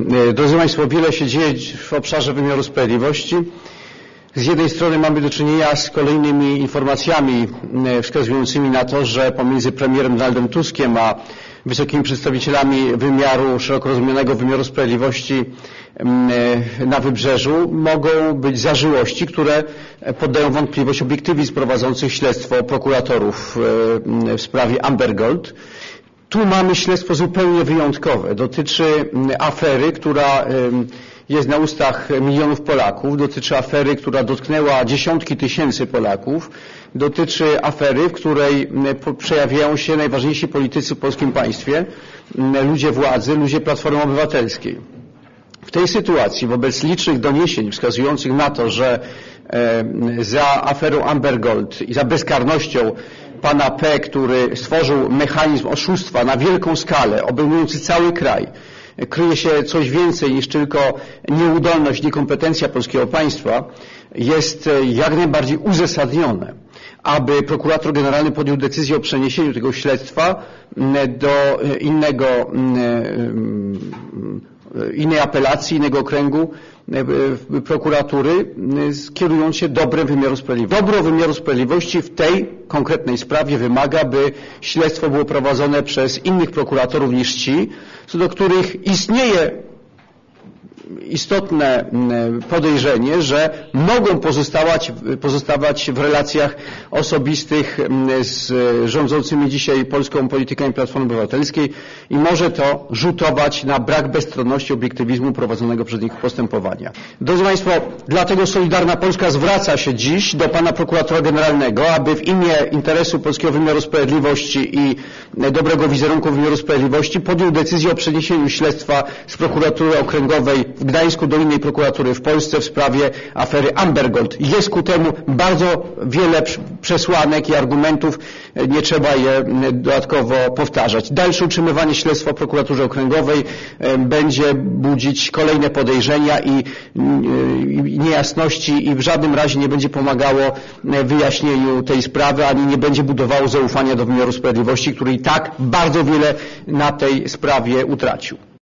E, drodzy Państwo, wiele się dzieje w obszarze wymiaru sprawiedliwości. Z jednej strony mamy do czynienia z kolejnymi informacjami e, wskazującymi na to, że pomiędzy premierem Donaldem Tuskiem a wysokimi przedstawicielami wymiaru, szeroko rozumianego wymiaru sprawiedliwości e, na wybrzeżu mogą być zażyłości, które poddają wątpliwość obiektywizm prowadzących śledztwo prokuratorów w sprawie Amber Gold. Tu mamy śledztwo zupełnie wyjątkowe. Dotyczy mm, afery, która jest na ustach milionów Polaków, dotyczy afery, która dotknęła dziesiątki tysięcy Polaków, dotyczy afery, w której mm, przejawiają się najważniejsi politycy w polskim państwie, mm, ludzie władzy, ludzie Platformy Obywatelskiej. W tej sytuacji, wobec licznych doniesień wskazujących na to, że za aferą Amber Gold i za bezkarnością pana P., który stworzył mechanizm oszustwa na wielką skalę, obejmujący cały kraj, kryje się coś więcej niż tylko nieudolność, niekompetencja polskiego państwa, jest e, jak najbardziej uzasadnione, aby prokurator generalny podjął decyzję o przeniesieniu tego śledztwa do e, innego e, innej apelacji, innego okręgu e, prokuratury, kierując się dobrem wymiaru sprawiedliwości. Dobro wymiaru sprawiedliwości w tej konkretnej sprawie wymaga, by śledztwo było prowadzone przez innych prokuratorów niż ci, co do których istnieje istotne mm, podejrzenie, że mogą pozostawać, pozostawać w relacjach osobistych mm, z rządzącymi dzisiaj polską polityką Platformy Obywatelskiej i może to rzutować na brak bezstronności obiektywizmu prowadzonego przez nich postępowania. Drodzy Państwo, dlatego Solidarna Polska zwraca się dziś do Pana Prokuratora Generalnego, aby w imię interesu polskiego wymiaru sprawiedliwości i dobrego wizerunku wymiaru sprawiedliwości podjął decyzję o przeniesieniu śledztwa z prokuratury okręgowej w Gdańsku do innej prokuratury w Polsce w sprawie afery Ambergold. Jest ku temu bardzo wiele przesłanek i argumentów, nie trzeba je dodatkowo powtarzać. Dalsze utrzymywanie śledztwa w prokuraturze okręgowej będzie budzić kolejne podejrzenia i niejasności i w żadnym razie nie będzie pomagało wyjaśnieniu tej sprawy, ani nie będzie budowało zaufania do wymiaru sprawiedliwości, który i tak bardzo wiele na tej sprawie utracił.